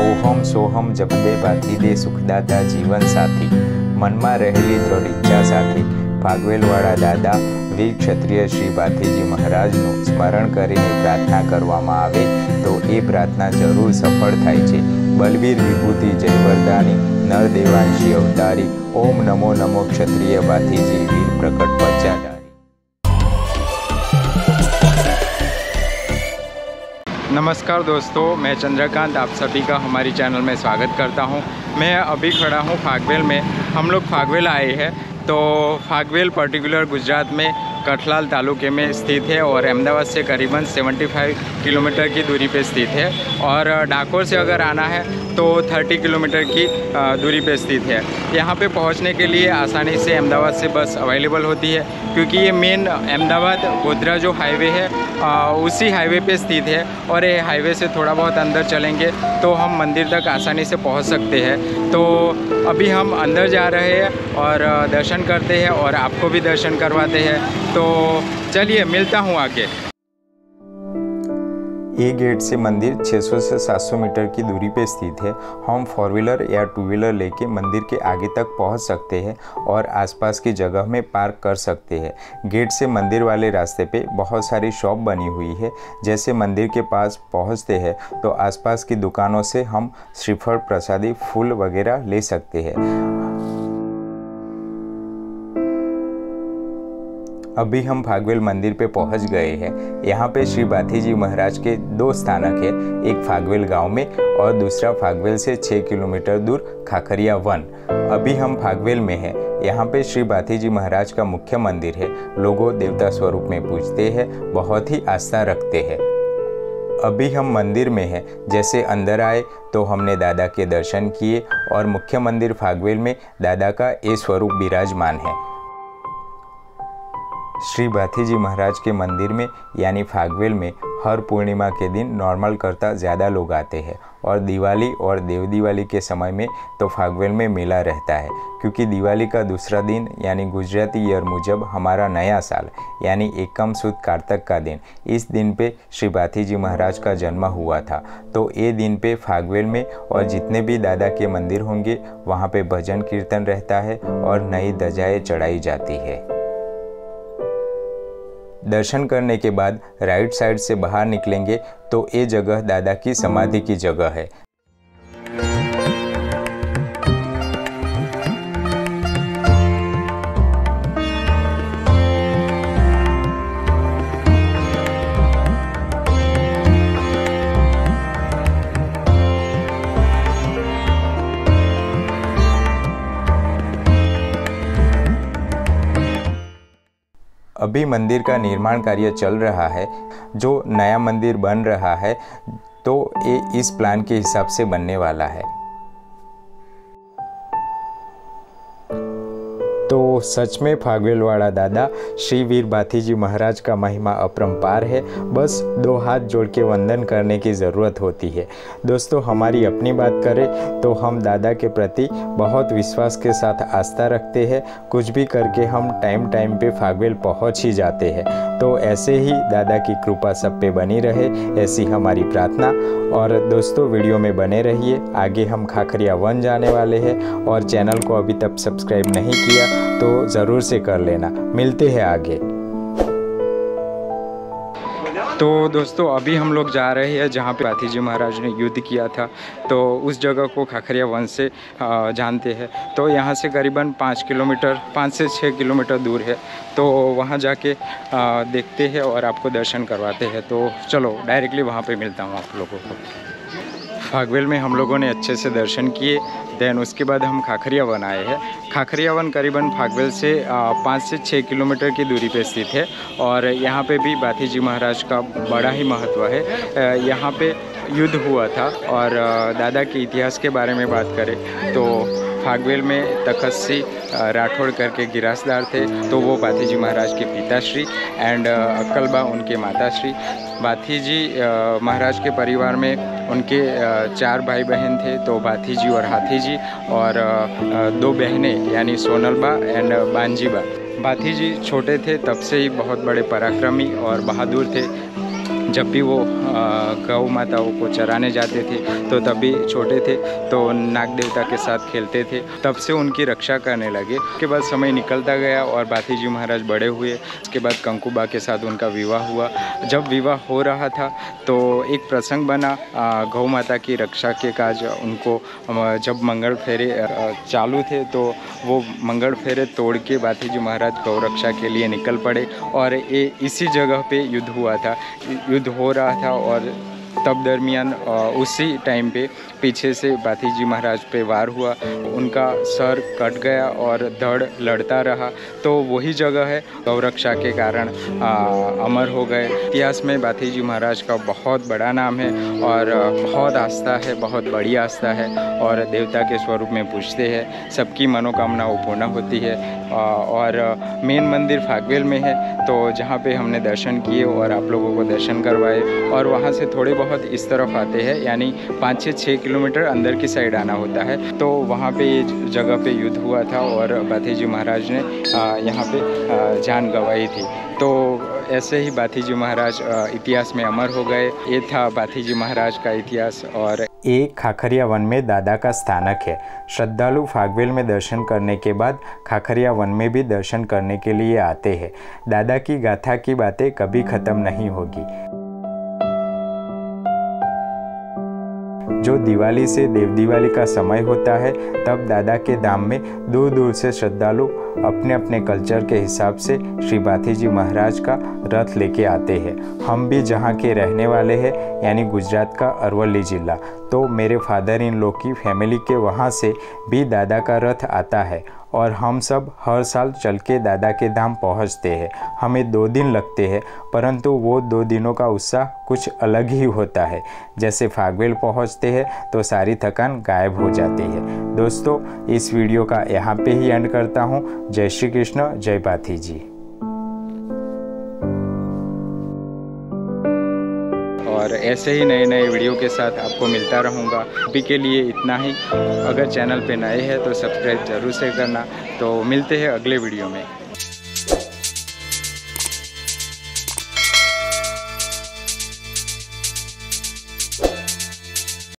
Ohm Soham જપદે બાથી દે સુખદાતા જીવન સાથી. મનમાં રહેલી દ્રઢ ઈચ્છા સાથે. ભાગવેલવાળા દાદા વીર ક્ષત્રિય શ્રી ભાથીજી મહારાજનું સ્મરણ કરીને પ્રાર્થના કરવામાં આવે તો એ પ્રાર્થના જરૂર સફળ થાય છે. બલવીર વિભૂતિ જયવરદાની નર દેવાંશી અવતારી. ઓમ નમો નમો ક્ષત્રિય ભાથીજી વીર પ્રકટ પંચાધારી नमस्कार दोस्तों, मैं चंद्रकांत, आप सभी का हमारी चैनल में स्वागत करता हूँ। मैं अभी खड़ा हूँ फागवेल में। हम लोग फागवेल आए हैं तो फागवेल पर्टिकुलर गुजरात में कठलाल तालुके में स्थित है और अहमदाबाद से करीबन 75 किलोमीटर की दूरी पर स्थित है। और डाकोर से अगर आना है तो 30 किलोमीटर की दूरी पर स्थित है। यहाँ पे पहुँचने के लिए आसानी से अहमदाबाद से बस अवेलेबल होती है, क्योंकि ये मेन अहमदाबाद गोधरा जो हाईवे है अ, उसी हाईवे पे स्थित है और ये हाईवे से थोड़ा बहुत अंदर चलेंगे तो हम मंदिर तक आसानी से पहुँच सकते हैं। तो अभी हम अंदर जा रहे हैं और दर्शन करते हैं और आपको भी दर्शन करवाते हैं। तो चलिए मिलता हूँ आगे। ये गेट से मंदिर 600 से 700 मीटर की दूरी पर स्थित है। हम फोर व्हीलर या टू व्हीलर लेके मंदिर के आगे तक पहुँच सकते हैं और आसपास की जगह में पार्क कर सकते हैं। गेट से मंदिर वाले रास्ते पे बहुत सारी शॉप बनी हुई है। जैसे मंदिर के पास पहुँचते हैं तो आसपास की दुकानों से हम श्रीफल प्रसादी फूल वगैरह ले सकते हैं। अभी हम फागवेल मंदिर पे पहुँच गए हैं। यहाँ पे श्री बाथी जी महाराज के दो स्थानक है, एक फागवेल गाँव में और दूसरा फागवेल से छः किलोमीटर दूर खाखरिया वन। अभी हम फागवेल में हैं। यहाँ पे श्री बाथी जी महाराज का मुख्य मंदिर है। लोगों देवता स्वरूप में पूजते हैं, बहुत ही आस्था रखते हैं। अभी हम मंदिर में हैं। जैसे अंदर आए तो हमने दादा के दर्शन किए और मुख्य मंदिर फागवेल में दादा का ये स्वरूप विराजमान है। श्री भाथीजी महाराज के मंदिर में, यानी फागवेल में, हर पूर्णिमा के दिन नॉर्मल करता ज़्यादा लोग आते हैं। और दिवाली और देव दिवाली के समय में तो फागवेल में मेला रहता है, क्योंकि दिवाली का दूसरा दिन, यानी गुजराती ईयर मुजब, हमारा नया साल, यानी एकम सुद कार्तक का दिन। इस दिन पे श्री भाथीजी महाराज का जन्म हुआ था। तो ये दिन पे फागवेल में और जितने भी दादा के मंदिर होंगे, वहाँ पे भजन कीर्तन रहता है और नई दजाएँ चढ़ाई जाती है। दर्शन करने के बाद राइट साइड से बाहर निकलेंगे तो ये जगह दादा की समाधि की जगह है। अभी मंदिर का निर्माण कार्य चल रहा है, जो नया मंदिर बन रहा है तो ये इस प्लान के हिसाब से बनने वाला है। सच में फागवेलवाड़ा दादा श्री वीर बाथीजी महाराज का महिमा अपरम्पार है। बस दो हाथ जोड़ के वंदन करने की ज़रूरत होती है। दोस्तों, हमारी अपनी बात करें तो हम दादा के प्रति बहुत विश्वास के साथ आस्था रखते हैं। कुछ भी करके हम टाइम टाइम पे फागवेल पहुँच ही जाते हैं। तो ऐसे ही दादा की कृपा सब पे बनी रहे, ऐसी हमारी प्रार्थना। और दोस्तों, वीडियो में बने रहिए। आगे हम खाखरिया वन जाने वाले हैं। और चैनल को अभी तक सब्सक्राइब नहीं किया तो ज़रूर से कर लेना। मिलते हैं आगे। तो दोस्तों, अभी हम लोग जा रहे हैं जहाँ पे बाथी जी महाराज ने युद्ध किया था। तो उस जगह को खाखरिया वन से जानते हैं। तो यहाँ से करीबन पाँच किलोमीटर, पाँच से छः किलोमीटर दूर है। तो वहाँ जाके देखते हैं और आपको दर्शन करवाते हैं। तो चलो, डायरेक्टली वहाँ पे मिलता हूँ आप लोगों को। फागवेल में हम लोगों ने अच्छे से दर्शन किए। देन उसके बाद हम खाखरिया वन आए हैं। खाखरिया वन करीबन फागवेल से पाँच से छः किलोमीटर की दूरी पर स्थित है। और यहाँ पे भी बाथी जी महाराज का बड़ा ही महत्व है। यहाँ पे युद्ध हुआ था और दादा के इतिहास के बारे में बात करें तो फागवेल में तखस्सी राठौड़ करके गिरासदार थे तो वो बाथी जी महाराज के पिताश्री एंड अक्कलबा उनके माताश्री। बाथी जी महाराज के परिवार में उनके चार भाई बहन थे तो बाथी जी और हाथी जी और दो बहनें, यानी सोनलबा एंड बांजीबा। बाथी जी छोटे थे, तब से ही बहुत बड़े पराक्रमी और बहादुर थे। जब भी वो गौ माताओं को चराने जाते थे तो तब भी छोटे थे तो नाग देवता के साथ खेलते थे। तब से उनकी रक्षा करने लगे। उसके बाद समय निकलता गया और बाथी जी महाराज बड़े हुए। उसके बाद कंकुबा के साथ उनका विवाह हुआ। जब विवाह हो रहा था तो एक प्रसंग बना गौ माता की रक्षा के काज उनको जब मंगल फेरे चालू थे तो वो मंगल फेरे तोड़ के बाथी जी महाराज गौ रक्षा के लिए निकल पड़े। और ये इसी जगह पे युद्ध हुआ था। युद्ध हो रहा था और तब दरमियान उसी टाइम पे पीछे से बाथी जी महाराज पे वार हुआ। उनका सर कट गया और धड़ लड़ता रहा। तो वही जगह है, गौरक्षा के कारण अमर हो गए। इतिहास में बाथी जी महाराज का बहुत बड़ा नाम है और बहुत आस्था है, बहुत बड़ी आस्था है और देवता के स्वरूप में पूछते हैं। सबकी मनोकामना वो पूर्ण होती है और मेन मंदिर फागवेल में है। तो जहाँ पे हमने दर्शन किए और आप लोगों को दर्शन करवाए और वहाँ से थोड़े बहुत इस तरफ़ आते हैं, यानी पाँच से छः किलोमीटर अंदर की साइड आना होता है। तो वहाँ पे ये जगह पे युद्ध हुआ था और बाथी जी महाराज ने यहाँ पे जान गंवाई थी। तो ऐसे ही बाथी जी महाराज इतिहास में अमर हो गए। ये था बाथी जी महाराज का इतिहास और ये खाखरिया वन में दादा का स्थानक है। श्रद्धालु फागवेल में दर्शन करने के बाद खाखरिया वन में भी दर्शन करने के लिए आते हैं। दादा की गाथा की बातें कभी ख़त्म नहीं होगी। जो दिवाली से देव दिवाली का समय होता है, तब दादा के धाम में दूर दूर से श्रद्धालु अपने अपने कल्चर के हिसाब से श्री बाथी जी महाराज का रथ लेके आते हैं। हम भी जहाँ के रहने वाले हैं, यानी गुजरात का अरवली जिला। तो मेरे फादर इन लोग की फैमिली के वहाँ से भी दादा का रथ आता है और हम सब हर साल चल के दादा के धाम पहुँचते हैं। हमें दो दिन लगते हैं, परंतु वो दो दिनों का उत्साह कुछ अलग ही होता है। जैसे फागवेल पहुँचते हैं तो सारी थकान गायब हो जाती है। दोस्तों, इस वीडियो का यहाँ पे ही एंड करता हूँ। जय श्री कृष्ण, जय पाथी जी। और ऐसे ही नए नए वीडियो के साथ आपको मिलता रहूँगा। अभी के लिए इतना ही। अगर चैनल पे नए हैं तो सब्सक्राइब ज़रूर से करना। तो मिलते हैं अगले वीडियो में।